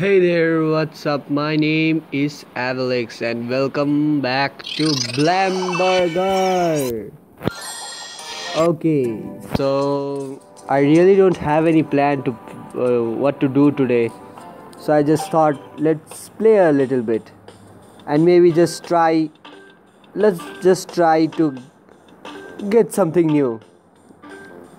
Hey there, what's up? My name is AviLixx and welcome back to Blamburger. Okay, so I really don't have any plan to uh, what to do today. So I just thought let's play a little bit and maybe just try let's just try to get something new.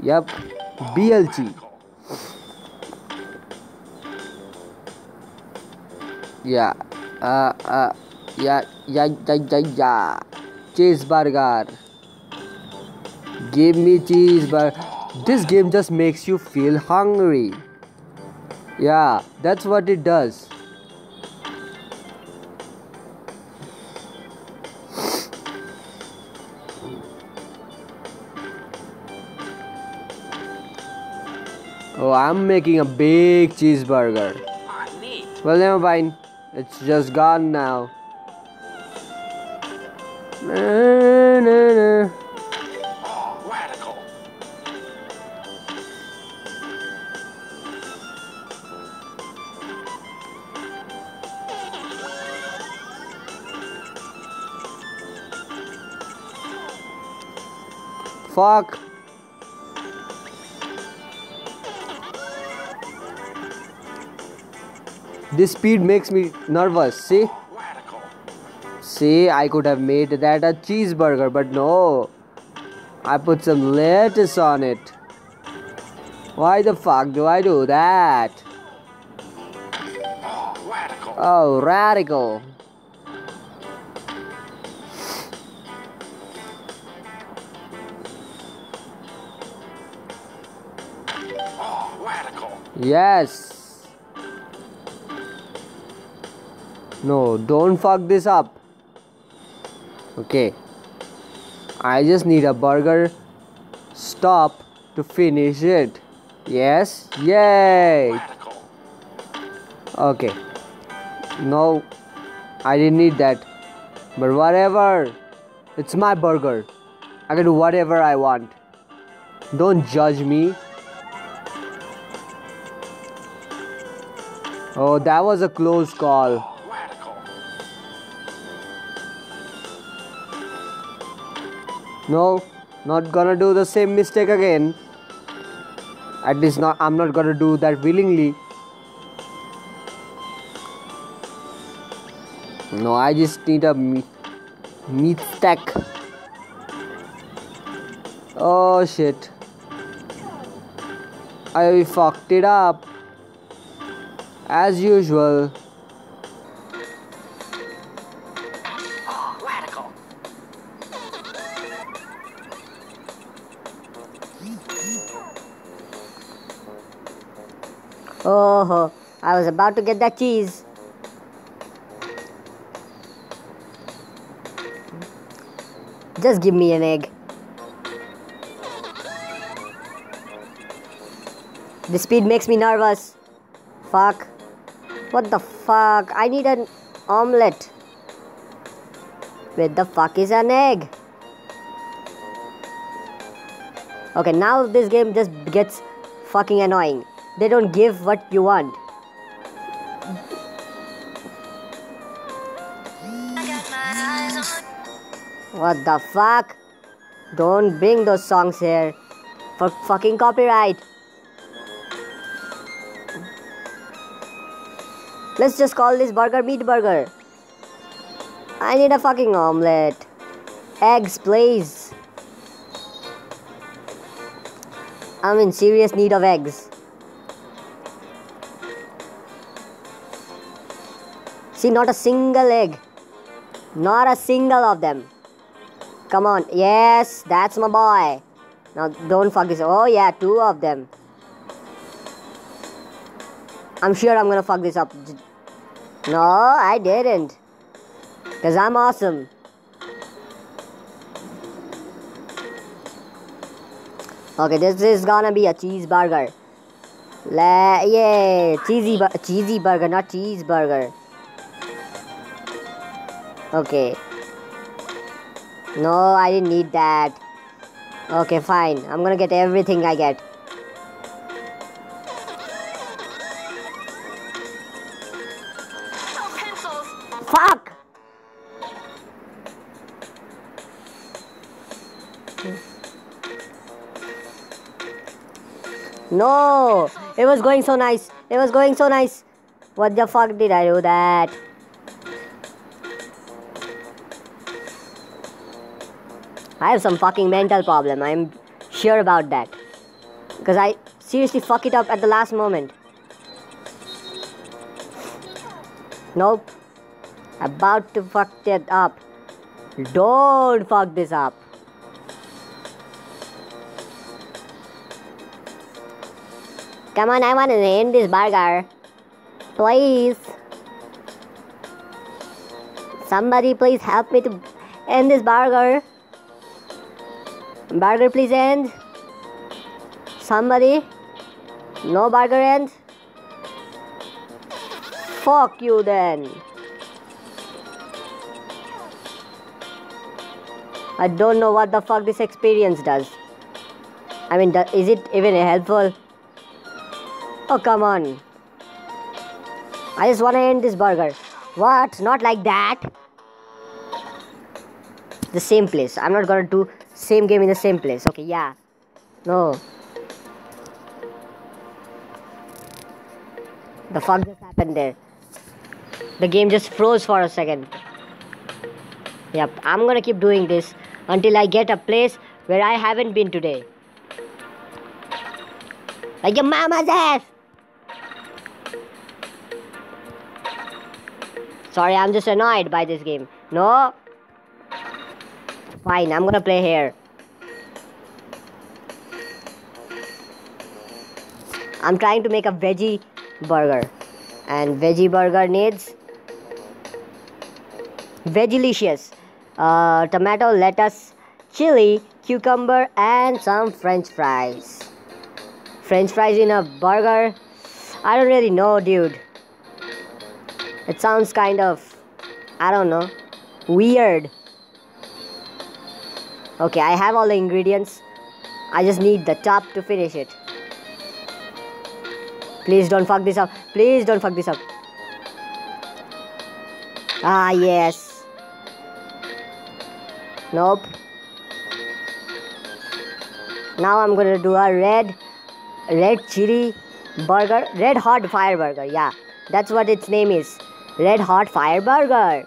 Yep, BLG. Yeah. Uh, uh, yeah, yeah, yeah, yeah, yeah. Cheeseburger. Give me cheeseburger. This game just makes you feel hungry. Yeah, that's what it does. Oh, I'm making a big cheeseburger. Well, never mind. It's just gone now. Na, na, na. Oh, radical. Fuck. This speed makes me nervous. See? See, I could have made that a cheeseburger, but no. I put some lettuce on it. Why the fuck do I do that? Oh. Radical. Yes. No, don't fuck this up. Okay. I just need a burger stop to finish it. Yes. Yay. Okay. No, I didn't need that. But whatever. It's my burger. I can do whatever I want. Don't judge me. Oh, that was a close call. No, not gonna do the same mistake again. At least not I'm not gonna do that willingly. No, I just need a meat, meat stack. Oh shit. I fucked it up. As usual. Oh, I was about to get that cheese. Just give me an egg. The speed makes me nervous. Fuck. What the fuck? I need an omelette. Where the fuck is an egg? Okay, now this game just gets fucking annoying. They don't give what you want. What the fuck? Don't bring those songs here. For fucking copyright. Let's just call this burger meat burger. I need a fucking omelette. Eggs, please. I'm in serious need of eggs. See, not a single egg. Not a single of them. Come on. Yes, that's my boy. Now, don't fuck this. Oh, yeah, two of them. I'm sure I'm gonna fuck this up. No, I didn't. Because I'm awesome. Okay, this is gonna be a cheeseburger. La yay, cheesy bu- cheesy burger, not cheeseburger. Okay. No, I didn't need that. Okay, fine. I'm gonna get everything I get. Fuck! No! It was going so nice. It was going so nice. What the fuck did I do that? I have some fucking mental problem. I'm sure about that. Because I seriously fuck it up at the last moment. Nope. About to fuck it up. Don't fuck this up. Come on, I want to end this burger. Please. Somebody please help me to end this burger. Burger please end. Somebody. No burger end. Fuck you then. I don't know what the fuck this experience does. I mean, is it even helpful? Oh, come on. I just want to end this burger. What? Not like that. The same place. I'm not gonna do same game in the same place. Okay, yeah. No. The fuck just happened there? The game just froze for a second. Yep, I'm gonna keep doing this until I get a place where I haven't been today. Like your mama's ass! Sorry, I'm just annoyed by this game. No? Fine, I'm gonna play here. I'm trying to make a veggie burger. And veggie burger needs Vegelicious. Uh, tomato, lettuce, chili, cucumber, and some french fries. French fries in a burger? I don't really know, dude. It sounds kind of, I don't know, weird. Okay, I have all the ingredients. I just need the top to finish it. Please don't fuck this up. Please don't fuck this up. Ah, yes. Nope. Now I'm gonna do a red, red chili burger, red hot fire burger. Yeah, that's what its name is. Red hot fire burger.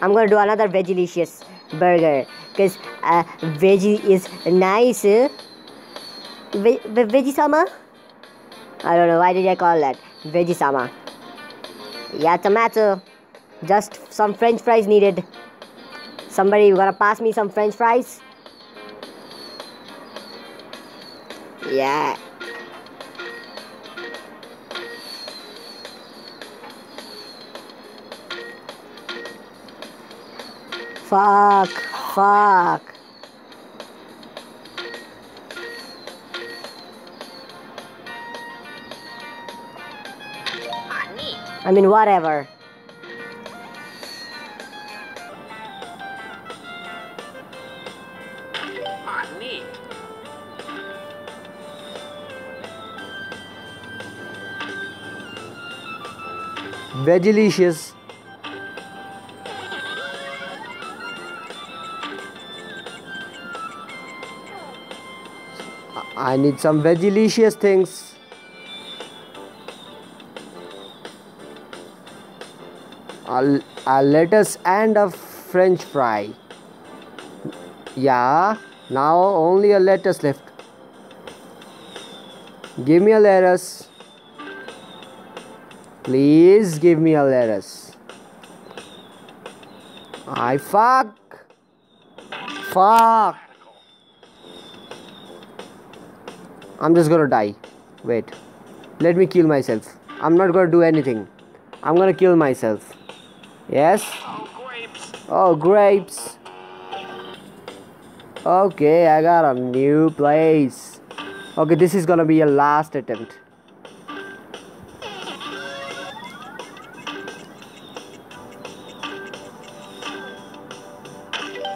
I'm gonna do another vegelicious burger because uh, veggie is nice. eh? Ve- ve- veggie sama? I don't know why did I call that veggie sama. Yeah, tomato. Just some French fries needed. Somebody you gonna pass me some French fries? Yeah. Fuck. Fuck. I mean, whatever. Vegelicious. I need some vegelicious things. A, a lettuce and a french fry. Yeah, now only a lettuce left. Give me a lettuce. Please give me a lettuce. I fuck. Fuck. I'm just gonna die. Wait. Let me kill myself. I'm not gonna do anything. I'm gonna kill myself. Yes? Oh, grapes. Okay, I got a new place. Okay, this is gonna be a last attempt.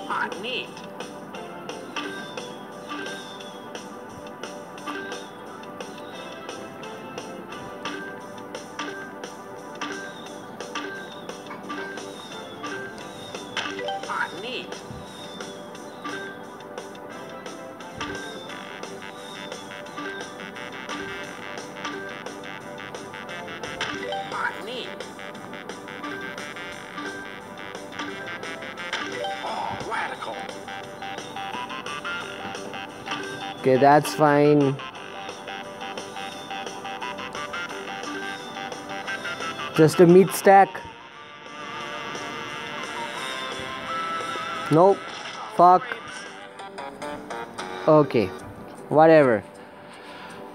Ah, neat. Okay, that's fine. Just a meat stack. Nope. Fuck. Okay. Whatever.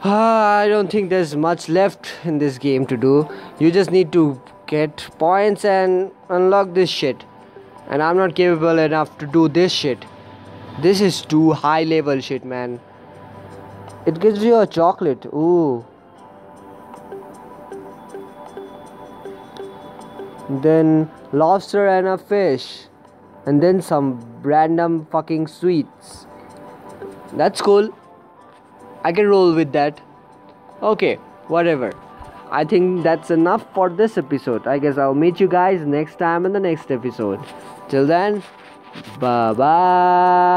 Ah, I don't think there's much left in this game to do. You just need to get points and unlock this shit. And I'm not capable enough to do this shit. This is too high level shit, man. It gives you a chocolate. Ooh. Then lobster and a fish. And then some random fucking sweets. That's cool. I can roll with that. Okay, whatever. I think that's enough for this episode. I guess I'll meet you guys next time in the next episode. Till then, bye bye.